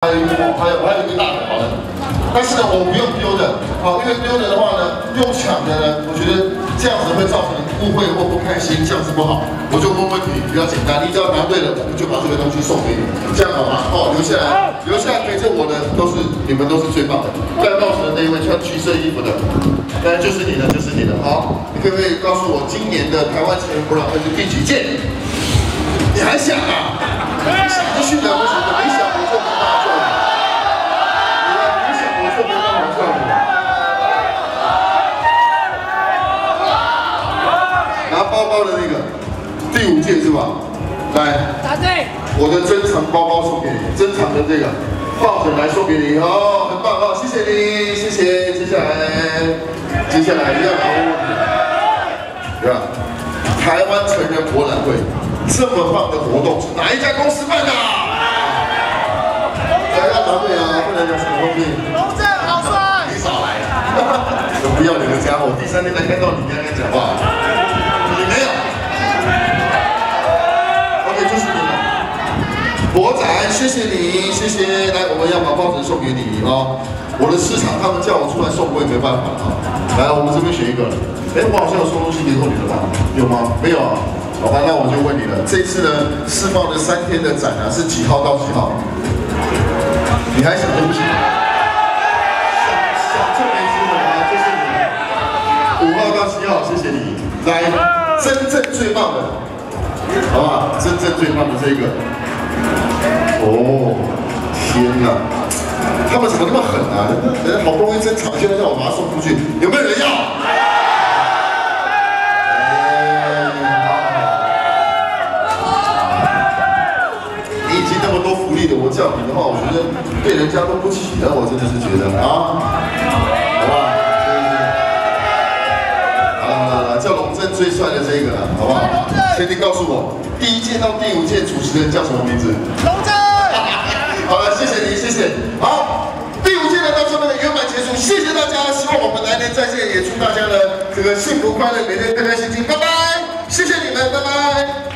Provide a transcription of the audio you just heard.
还有还有还有一个大的，好的。但是呢，我不用丢的，好，因为丢的的话呢，用抢的呢，我觉得这样子会造成误会或不开心，这样子不好。我就问问题，比较简单，你只要答对了，我们就把这个东西送给你，这样好吗？哦，留下来，留下来陪着我的都是你们都是最棒的。戴帽子的那一位穿橘色衣服的，当然就是你的，就是你的。好，你可不可以告诉我今年的台湾成人博览会是第几届？你还想啊？包包的那个第五件是吧？来，答对。我的珍藏包包送给你，珍藏的这个抱枕来送给你哦，很棒哦，谢谢你，谢谢。接下来，接下来一样问题，对吧？台湾成人博览会这么棒的活动是哪一家公司办的？来，要答对啊，不能讲什么东西。龙正好帅。你少来了，不要脸的家伙，第三天才看到你，刚刚讲话。来，谢谢你，谢谢。来，我们要把抱枕送给你哦。我的市场，他们叫我出来送，我也没办法啊。来，我们这边选一个。哎，我好像有送东西给过你了吧？有吗？没有啊。好吧，那我就问你了。这次呢，世贸的三天的展啊，是几号到几号？你还想东西？想想这没机会啊，就是你。五号到七号，谢谢你。来，真正最棒的，好不好？真正最棒的这个。哦，天哪！他们怎么那么狠啊？人家好不容易珍藏，现在让我把它送出去，有没有人要？你已经那么多福利的，我叫你的话，我觉得对人家都不起了，我真的是觉得啊，好不好？啊，叫龙正最帅的这个，好不好？请你告诉我，第一届到第五届主持人叫什么名字？龙正。好了，谢谢你，谢谢。好，第五届的到这边圆满结束，谢谢大家，希望我们来年再见，也祝大家呢这个幸福快乐，每天开开心心，拜拜，谢谢你们，拜拜。